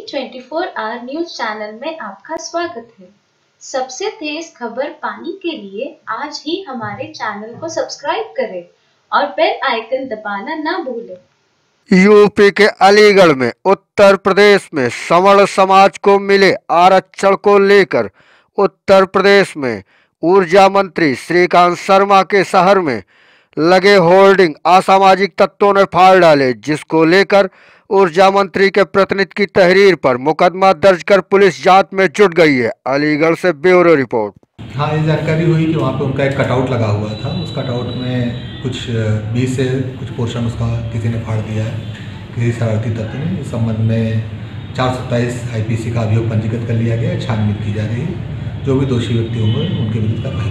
24 our news channel में आपका स्वागत है। सबसे तेज खबर पाने के लिए आज ही हमारे चैनल को सब्सक्राइब करें और बेल आइकन दबाना ना भूलें। यूपी के अलीगढ़ में, उत्तर प्रदेश में सवर्ण समाज को मिले आरक्षण को लेकर, उत्तर प्रदेश में ऊर्जा मंत्री श्रीकांत शर्मा के शहर में लगे होर्डिंग, असामाजिक तत्वों ने फाड़ डाले, जिसको लेकर ऊर्जा मंत्री के प्रतिनिधि की तहरीर पर मुकदमा दर्ज कर पुलिस जाँच में जुट गई है। अलीगढ़ से ब्यूरो रिपोर्ट। हाँ ये जानकारी हुई कि वहाँ पे उनका एक कटआउट लगा हुआ था। उस कटआउट में कुछ बीस से कुछ पोर्शन उसका किसी ने फाड़ दिया है, किसी शरारती तत्व ने। इस संबंध में चार सत्ताईस आई का अभियोग पंजीकृत कर लिया गया छानबीन की जा रही है। जो भी दोषी व्यक्ति होंगे, उनके विरुद्ध कार्रवाई